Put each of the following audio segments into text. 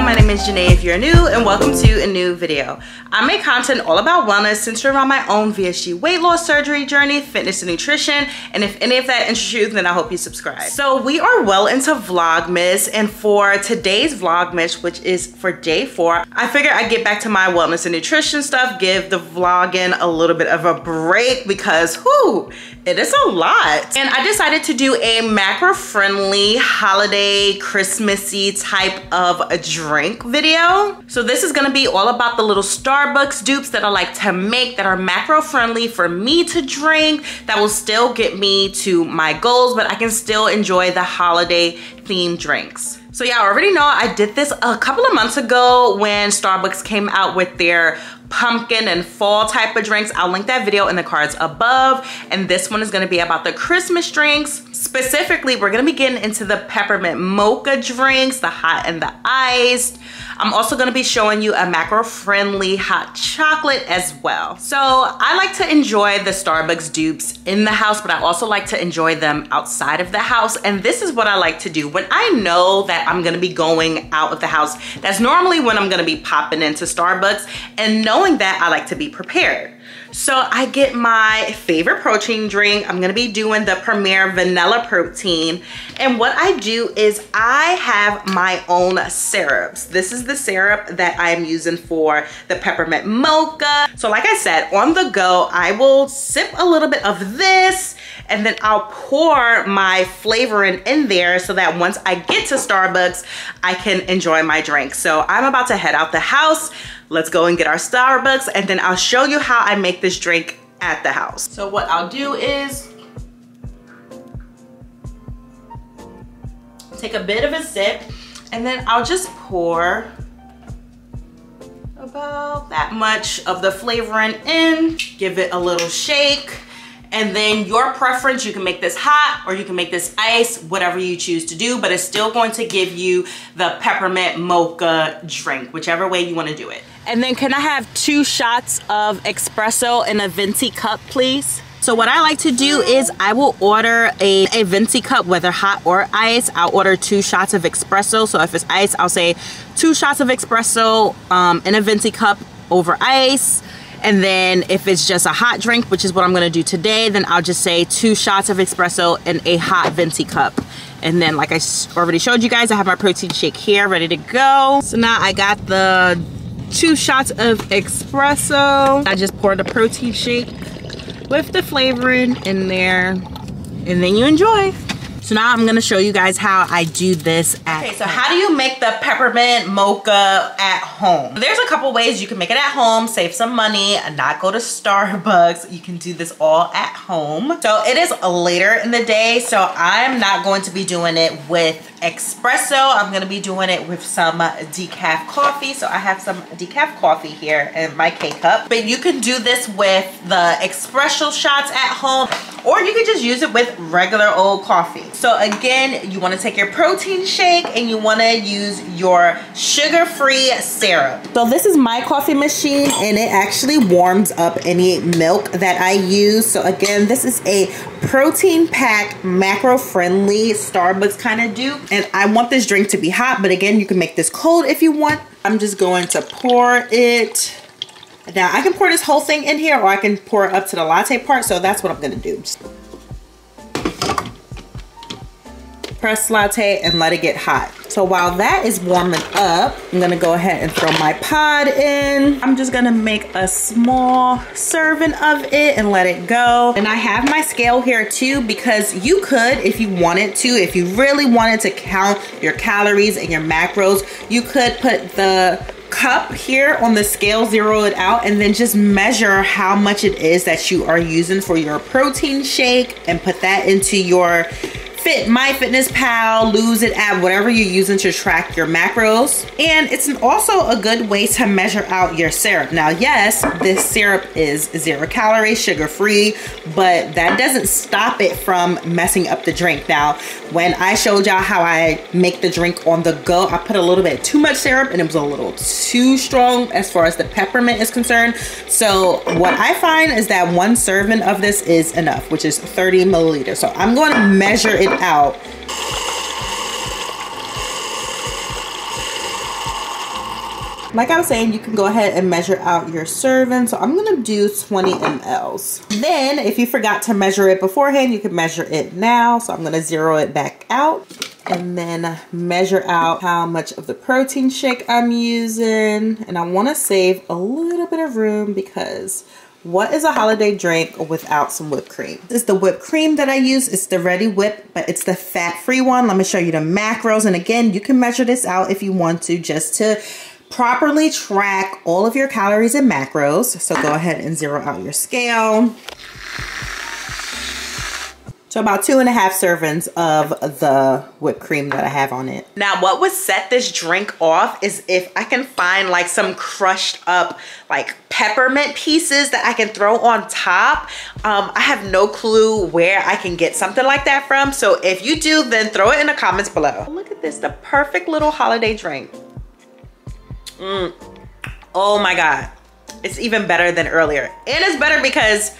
My name is Janeé if you're new and welcome to a new video. I make content all about wellness centered around my own VSG weight loss surgery journey, fitness and nutrition, and if any of that interests you, then I hope you subscribe. So we are well into Vlogmas and for today's Vlogmas, which is for day four, I figured I'd get back to my wellness and nutrition stuff, give the vlogging a little bit of a break because whoo, it is a lot. And I decided to do a macro-friendly holiday Christmassy type of a drink video. So this is gonna be all about the little Starbucks dupes that I like to make that are macro friendly for me to drink that will still get me to my goals, but I can still enjoy the holiday themed drinks. So yeah, I already know I did this a couple of months ago when Starbucks came out with their pumpkin and fall type of drinks. I'll link that video in the cards above. And this one is gonna be about the Christmas drinks. Specifically, we're gonna be getting into the peppermint mocha drinks, the hot and the iced. I'm also gonna be showing you a macro-friendly hot chocolate as well. So I like to enjoy the Starbucks dupes in the house, but I also like to enjoy them outside of the house. And this is what I like to do. When I know that I'm gonna be going out of the house, that's normally when I'm gonna be popping into Starbucks. And knowing that, I like to be prepared. So I get my favorite protein drink. I'm gonna be doing the Premier Vanilla Protein. And what I do is I have my own syrups. This is the syrup that I'm using for the peppermint mocha. So like I said, on the go, I will sip a little bit of this and then I'll pour my flavoring in there so that once I get to Starbucks, I can enjoy my drink. So I'm about to head out the house. Let's go and get our Starbucks and then I'll show you how I make this drink at the house. So what I'll do is take a bit of a sip and then I'll just pour about that much of the flavoring in, give it a little shake, and then your preference, you can make this hot or you can make this ice, whatever you choose to do, but it's still going to give you the peppermint mocha drink, whichever way you wanna do it. And then can I have two shots of espresso in a venti cup, please? So what I like to do is I will order a, a venti cup, whether hot or ice. I'll order two shots of espresso. So if it's ice, I'll say two shots of espresso um, in a venti cup over ice. And then if it's just a hot drink, which is what I'm gonna do today, then I'll just say two shots of espresso in a hot venti cup. And then like I already showed you guys, I have my protein shake here ready to go. So now I got the two shots of espresso. I just poured the protein shake with the flavoring in there and then you enjoy. So now I'm gonna show you guys how I do this at Okay, so home. how do you make the peppermint mocha at home? There's a couple ways you can make it at home, save some money, and not go to Starbucks. You can do this all at home. So it is later in the day, so I'm not going to be doing it with espresso. I'm gonna be doing it with some decaf coffee. So I have some decaf coffee here in my K-cup. But you can do this with the espresso shots at home or you can just use it with regular old coffee. So again, you wanna take your protein shake and you wanna use your sugar-free syrup. So this is my coffee machine and it actually warms up any milk that I use. So again, this is a protein packed, macro friendly Starbucks kind of dupe. And I want this drink to be hot, but again, you can make this cold if you want. I'm just going to pour it. Now I can pour this whole thing in here or I can pour it up to the latte part. So that's what I'm gonna do. Press latte and let it get hot. So while that is warming up, I'm gonna go ahead and throw my pod in. I'm just gonna make a small serving of it and let it go. And I have my scale here too because you could, if you wanted to, if you really wanted to count your calories and your macros, you could put the cup here on the scale, zero it out, and then just measure how much it is that you are using for your protein shake and put that into your Fit MyFitnessPal Lose It app, whatever you're using to track your macros. And it's also a good way to measure out your syrup. Now, yes, this syrup is zero calorie, sugar free, but that doesn't stop it from messing up the drink. Now, when I showed y'all how I make the drink on the go, I put a little bit too much syrup and it was a little too strong as far as the peppermint is concerned. So what I find is that one serving of this is enough, which is 30 milliliters. So I'm going to measure it out. Like I was saying, you can go ahead and measure out your serving. So I'm gonna do 20 mLs. Then if you forgot to measure it beforehand, you can measure it now. So I'm gonna zero it back out and then measure out how much of the protein shake I'm using. And I wanna save a little bit of room because what is a holiday drink without some whipped cream? This is the whipped cream that I use. It's the Reddi-wip, but it's the fat-free one. Let me show you the macros. And again, you can measure this out if you want to just to properly track all of your calories and macros. So go ahead and zero out your scale. So about two and a half servings of the whipped cream that I have on it. Now what would set this drink off is if I can find like some crushed up like peppermint pieces that I can throw on top. Um, I have no clue where I can get something like that from. So if you do, then throw it in the comments below. Look at this, the perfect little holiday drink. Mm. Oh my God. It's even better than earlier. And it's better because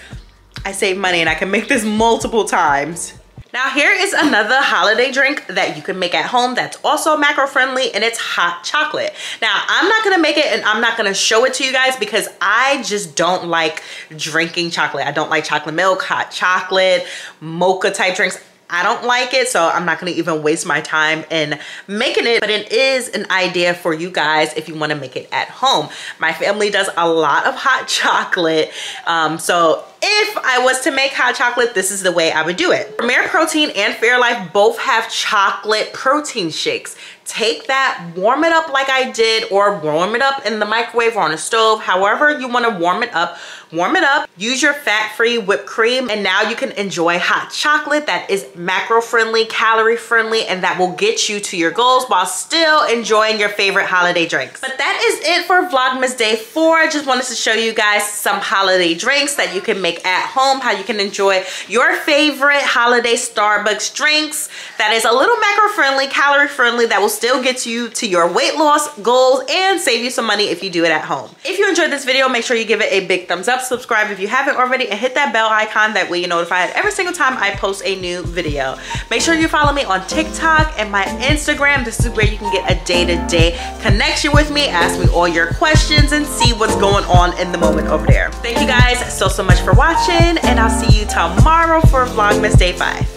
I save money and I can make this multiple times. Now here is another holiday drink that you can make at home that's also macro friendly and it's hot chocolate. Now I'm not gonna make it and I'm not gonna show it to you guys because I just don't like drinking chocolate. I don't like chocolate milk, hot chocolate, mocha type drinks. I don't like it, so I'm not gonna even waste my time in making it, but it is an idea for you guys if you wanna make it at home. My family does a lot of hot chocolate, um, so if I was to make hot chocolate, this is the way I would do it. Premier Protein and Fairlife both have chocolate protein shakes. Take that, warm it up like I did, or warm it up in the microwave or on a stove, however you wanna warm it up warm it up, use your fat-free whipped cream, and now you can enjoy hot chocolate that is macro-friendly, calorie-friendly, and that will get you to your goals while still enjoying your favorite holiday drinks. But that is it for Vlogmas Day 4. I just wanted to show you guys some holiday drinks that you can make at home, how you can enjoy your favorite holiday Starbucks drinks that is a little macro-friendly, calorie-friendly, that will still get you to your weight loss goals and save you some money if you do it at home. If you enjoyed this video, make sure you give it a big thumbs up subscribe if you haven't already, and hit that bell icon. That way you're notified every single time I post a new video. Make sure you follow me on TikTok and my Instagram. This is where you can get a day-to-day -day connection with me, ask me all your questions, and see what's going on in the moment over there. Thank you guys so, so much for watching, and I'll see you tomorrow for Vlogmas Day 5.